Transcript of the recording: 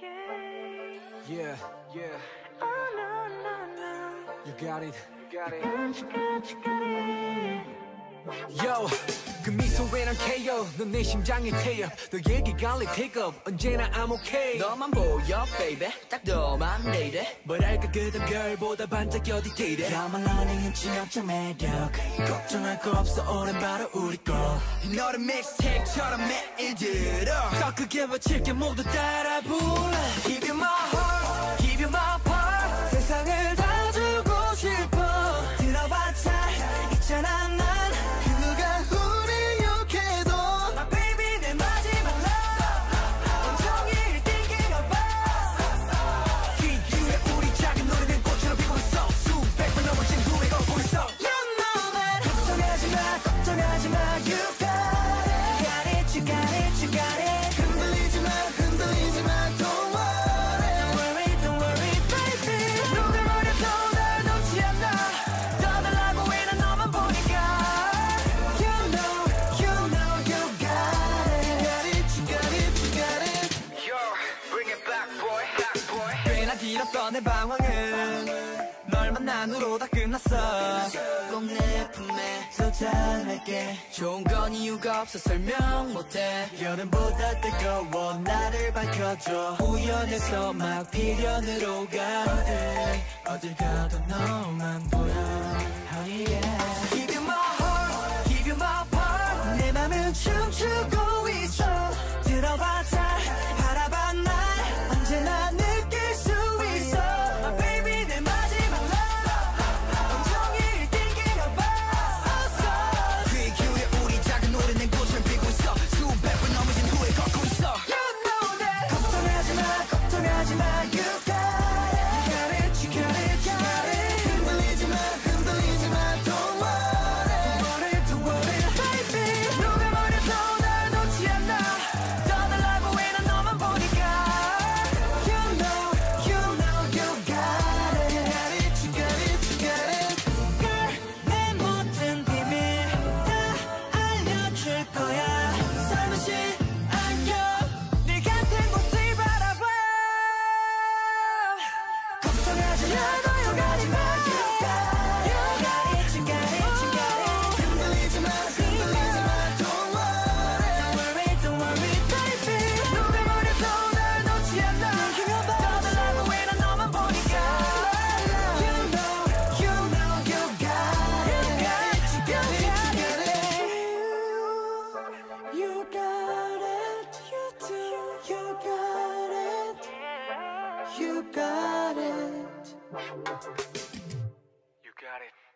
Yeah. Yeah. yeah. Oh, no, no, no. You got it. You got it. You got, you got it. Yo 그 미소에 난 KO 넌내 심장이 태엽 너 얘기가 only take up. 언제나 I'm okay. 너만 보여 baby. 딱 너만 내래 뭐랄까 그던 별보다 반짝여 디테일해 나만 러닝은 진영적 매력. 걱정할 거 없어 오늘 바로 우리 거. 너를 믹스테이프처럼 매일 들어. 더 크게 외칠게 모두 따라 불러. Give you my heart. 길었던 내 방황은 널 만난 후로 다 끝났어. 꼭 내 품에 소장할게. 좋은 건 이유가 없어 설명 못해. 여름보다 뜨거워 나를 밝혀줘. 우연에서 막 필연으로 가. 어딜, 어딜 가도 너만 보여. You got it. You got it.